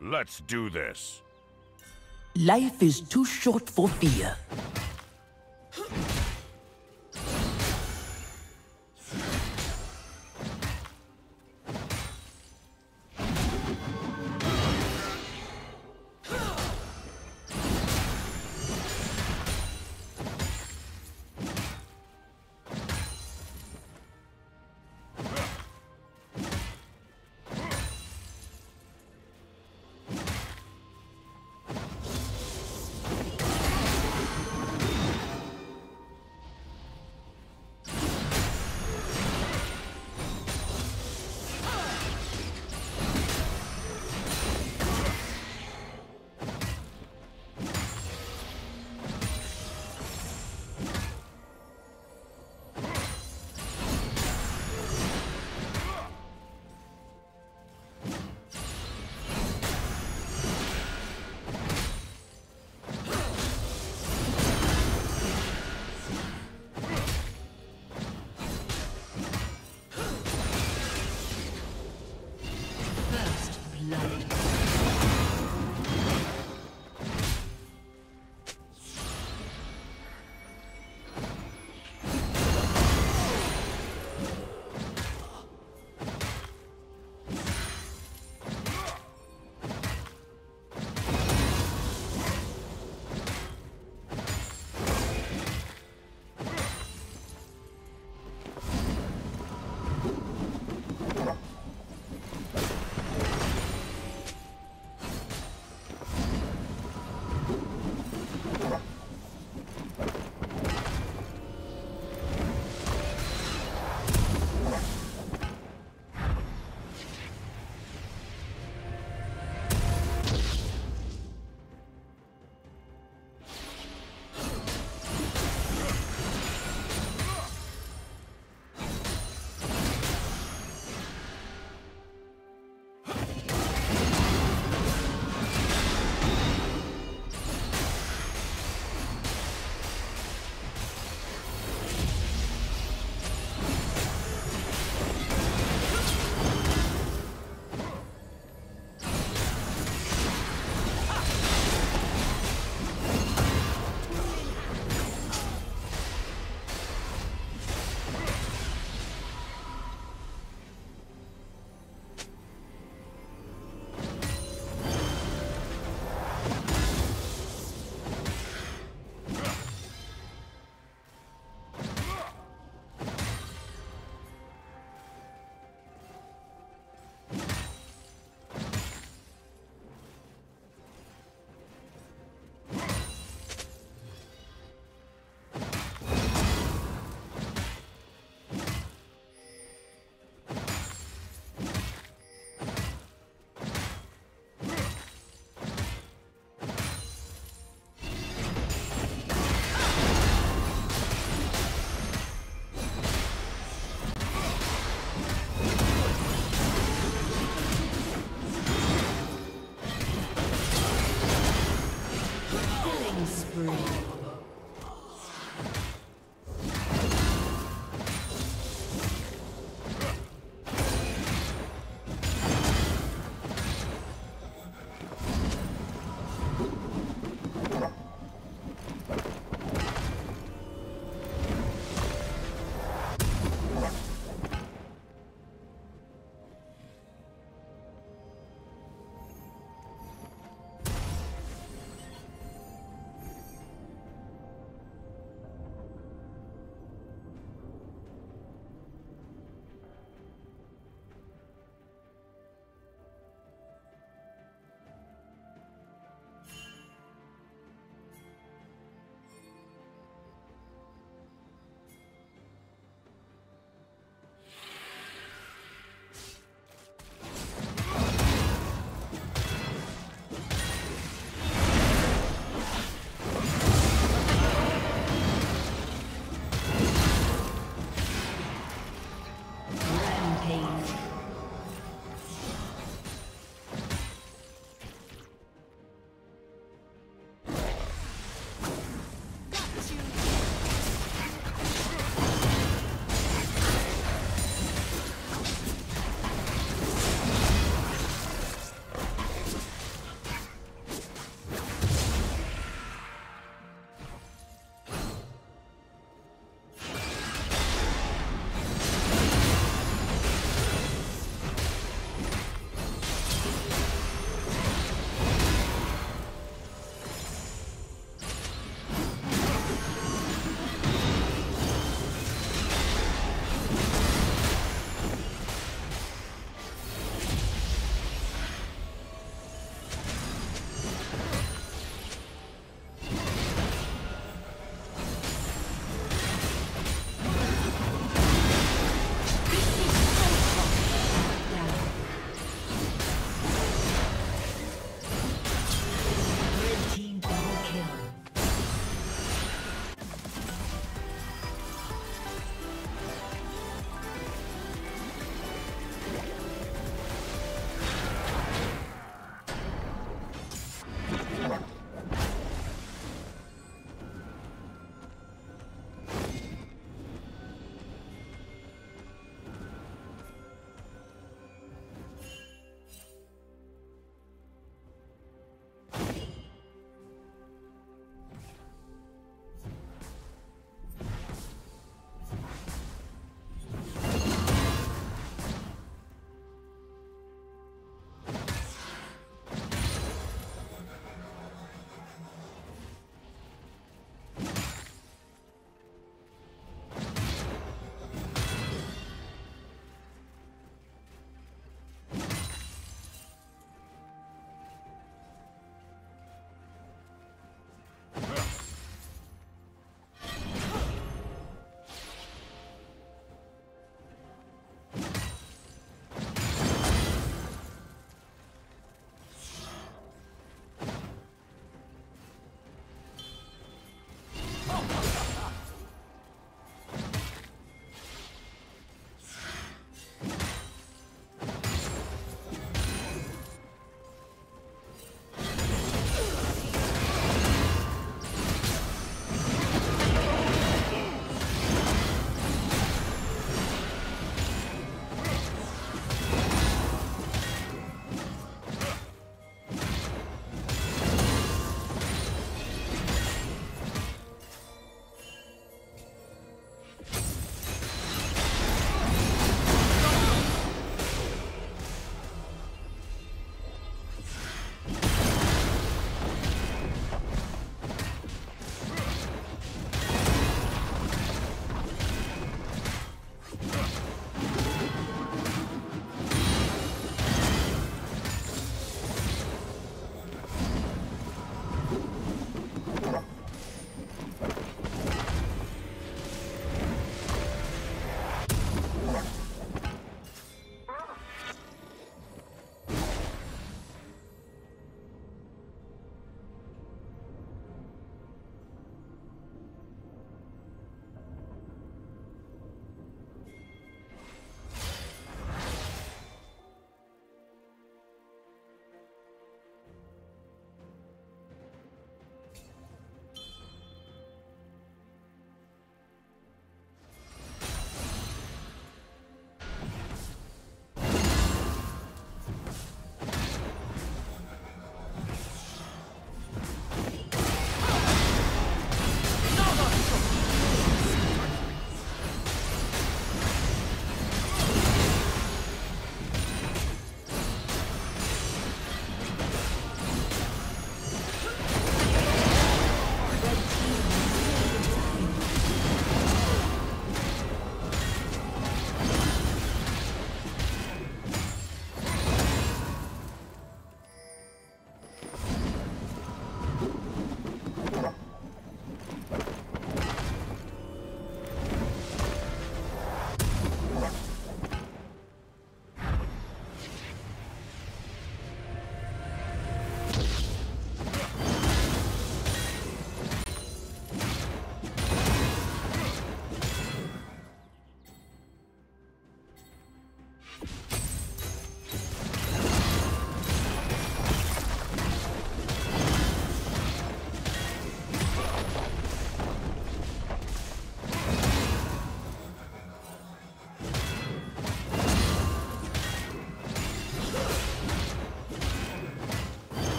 Let's do this. Life is too short for fear.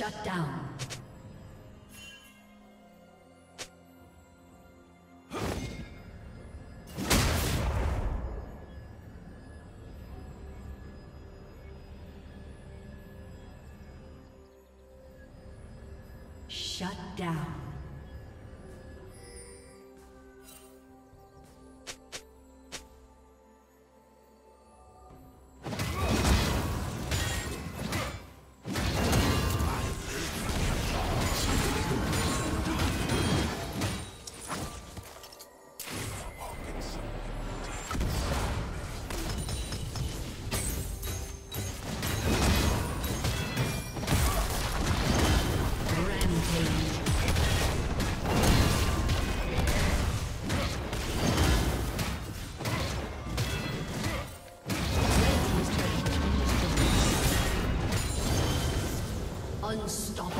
Shut down. Unstoppable.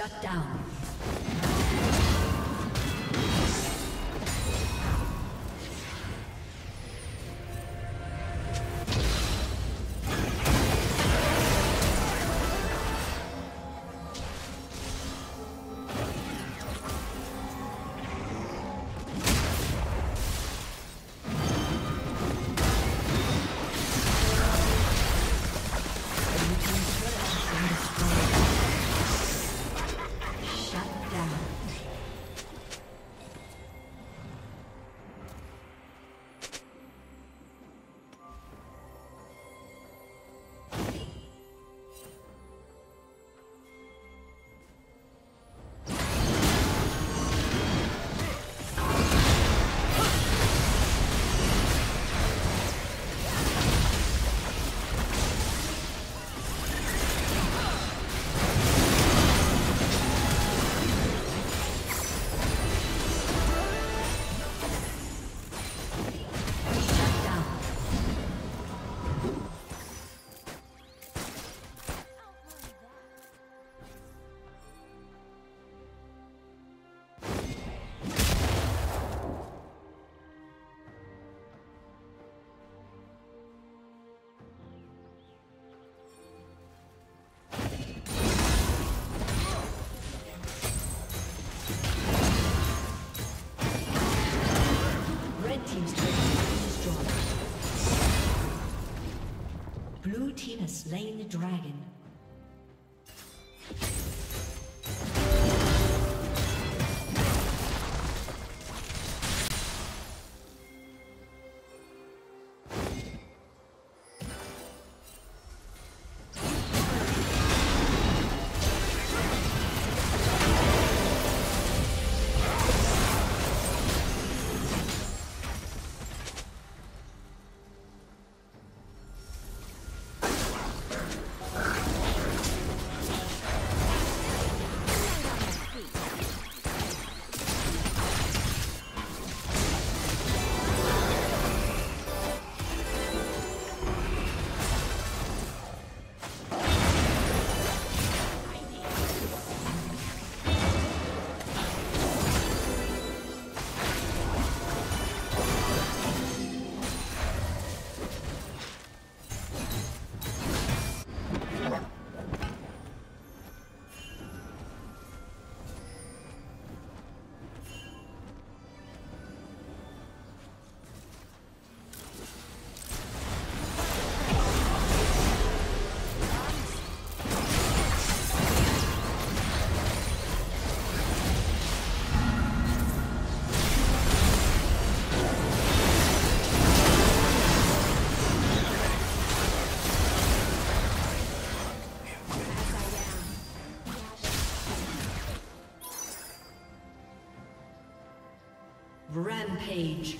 Shut down. Slain the dragon. Rampage.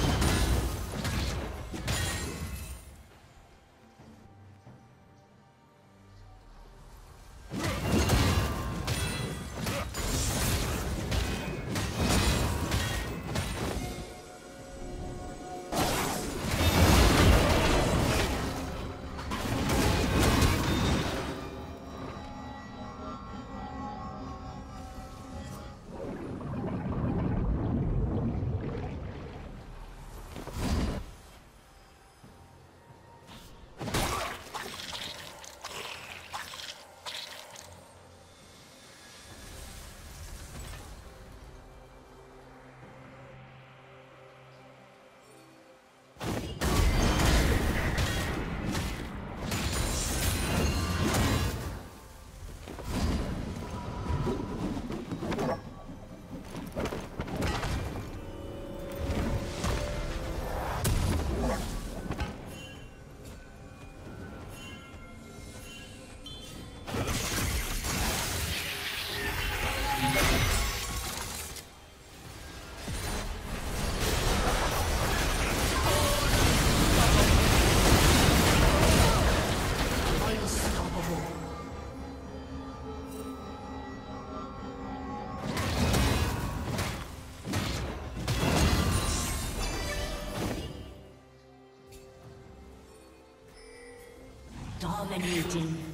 has